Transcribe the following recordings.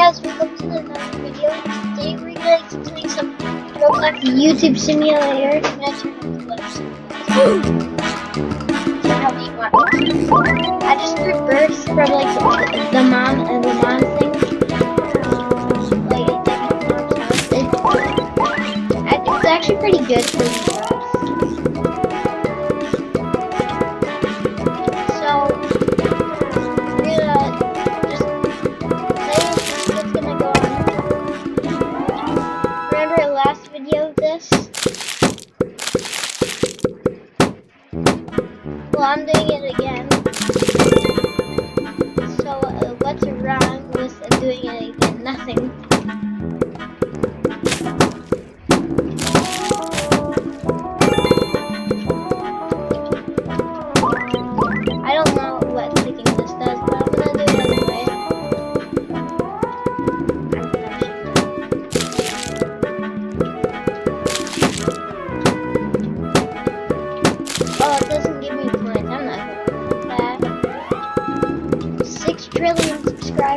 guys, welcome to another video. Today we're going to be doing some Roblox YouTube Simulator. I'm going to turn the lips. I just reversed from like the, mom and the mom thing. Um, like, it's actually pretty good for me. this. Well, I'm doing it again.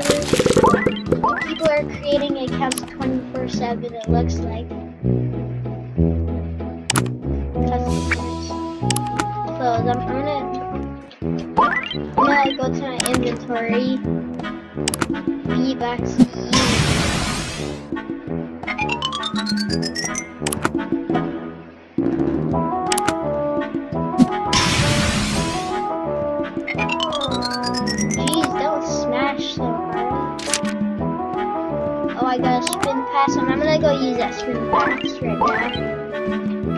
subscribers. People are creating accounts 24-7, it looks like. Close. I'm gonna... I'm gonna go to my inventory. V-Bucks. use that screen for extra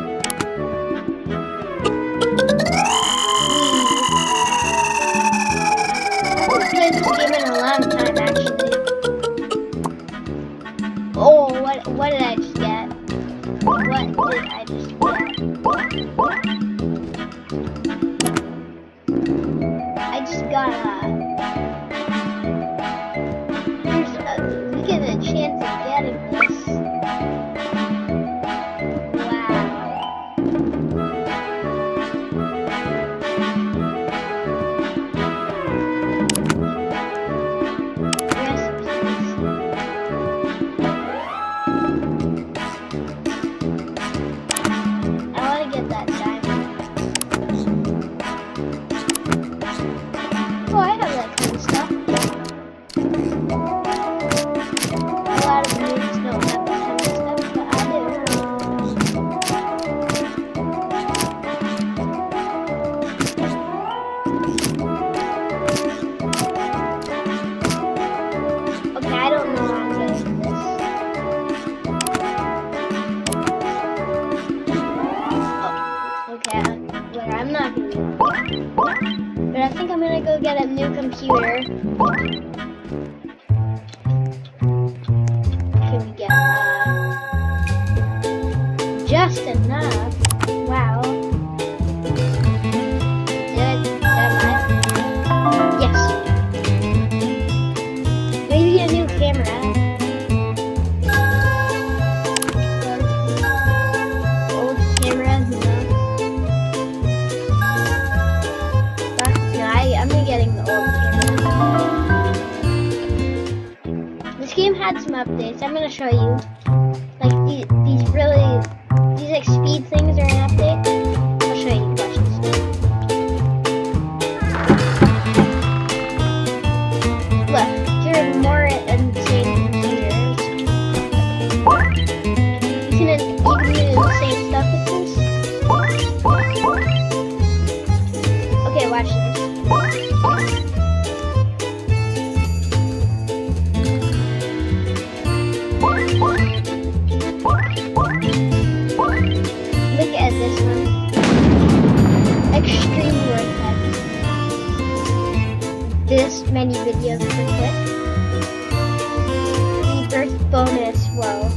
just enough. this many videos per click. The Earth bonus well.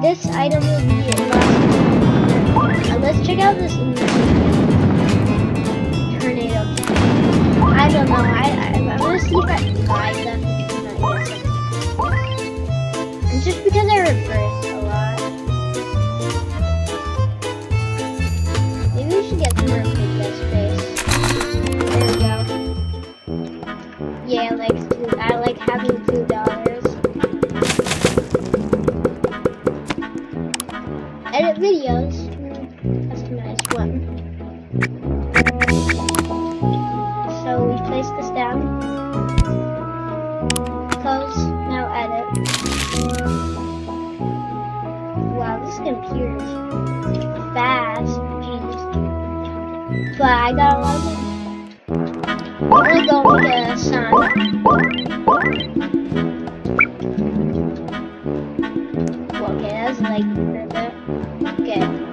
This item will be a last uh, Let's check out this tornado. I don't know. I, I am gonna see if I can buy them. Just because I reversed. Yeah, like two, I like having two dollars. Edit videos. What, okay, that was like further. Okay.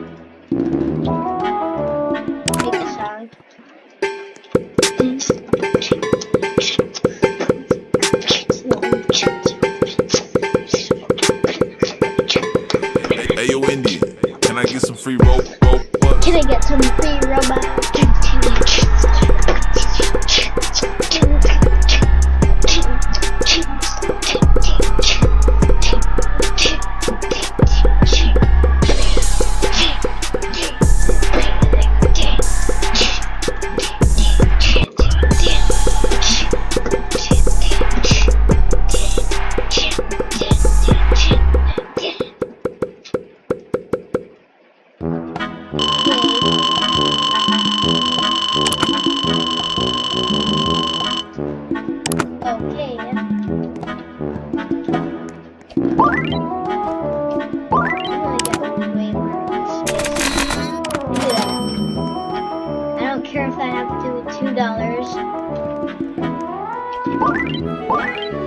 sign up to $2.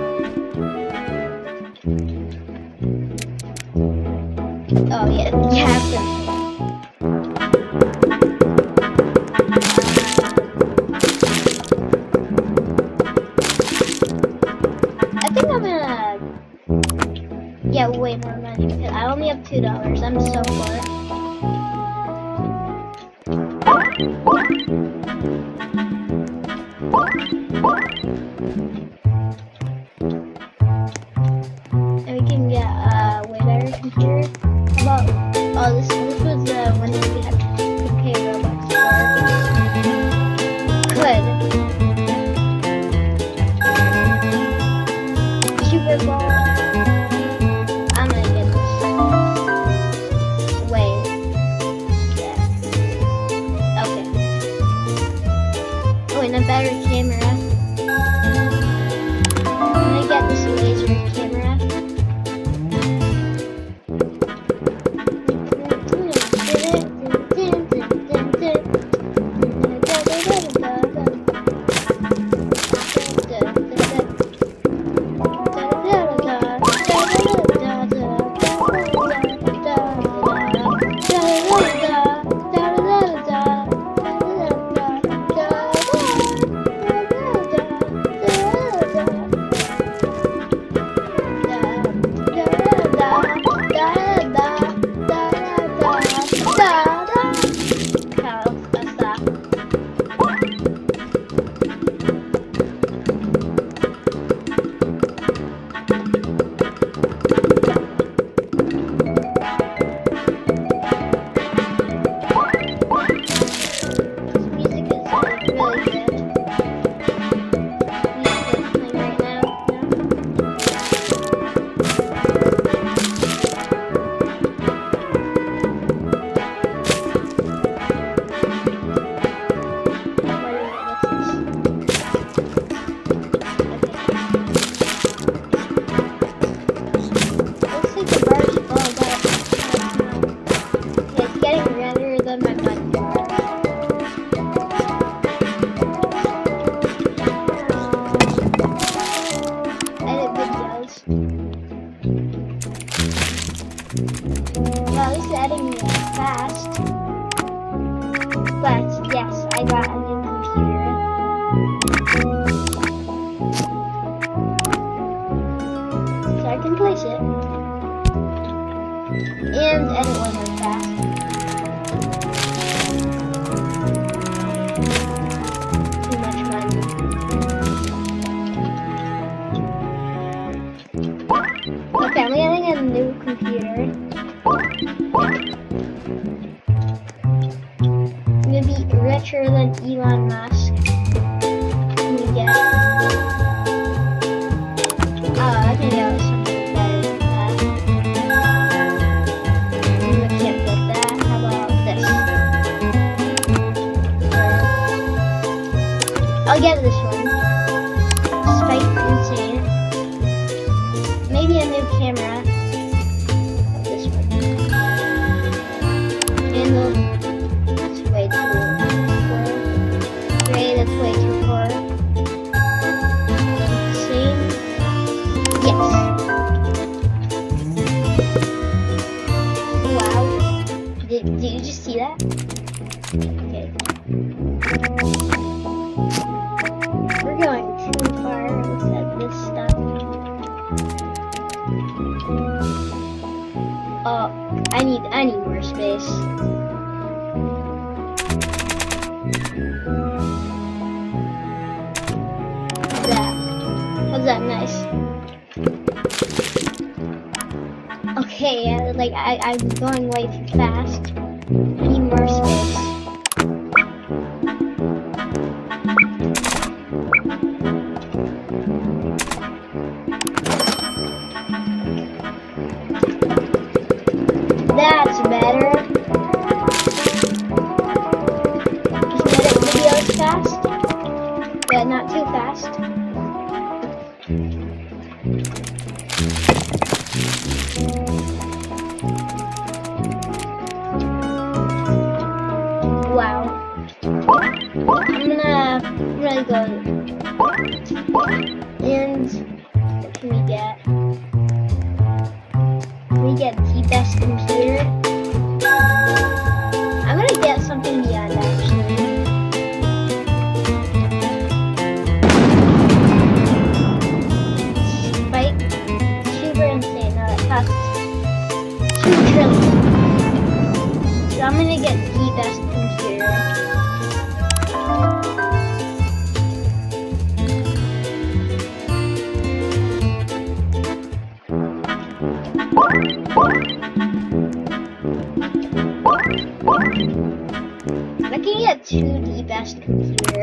Did, did you just see that? Okay. We're going too far with this stuff. Oh, I need I need more space. How's that? How's that nice? Okay, like I, I'm going way too fast. 那个 пожалуйста.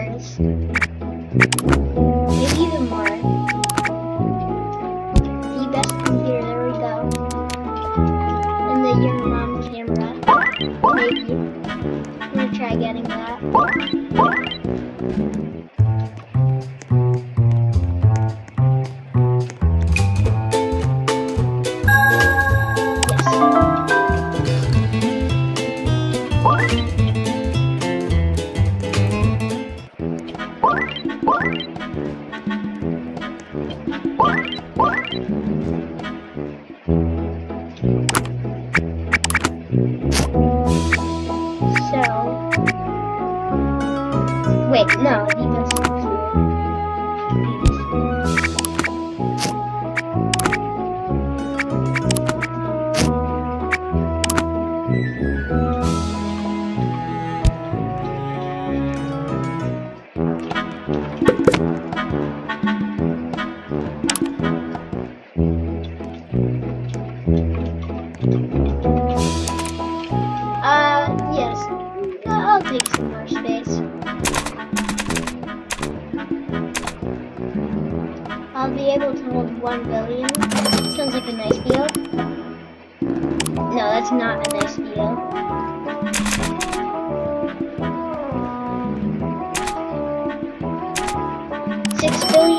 6 billion.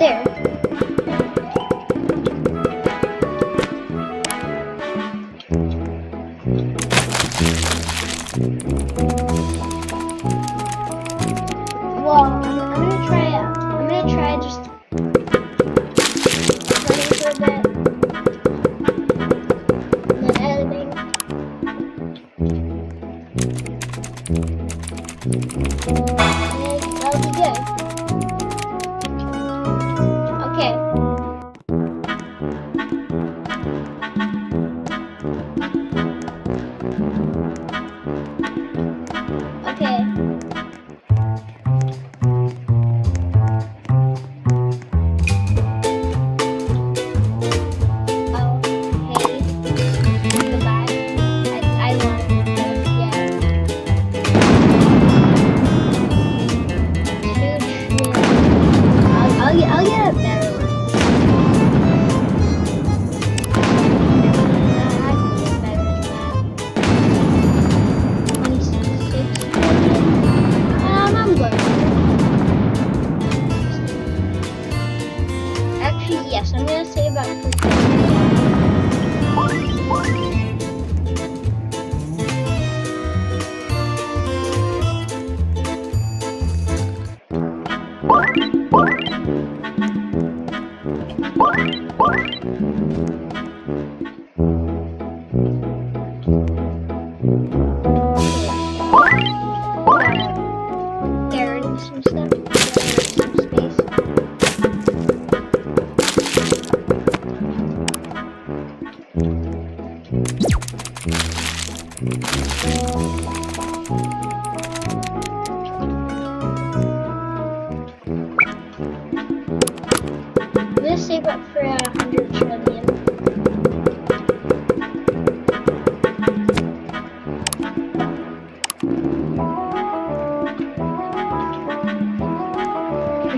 There.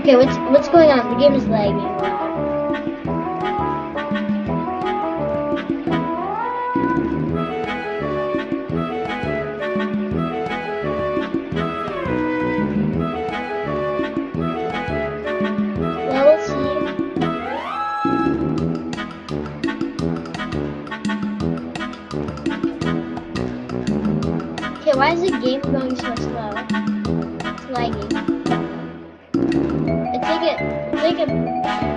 Okay, what's what's going on? The game is lagging. Well, we'll see. Okay, why is the game going so slow? A,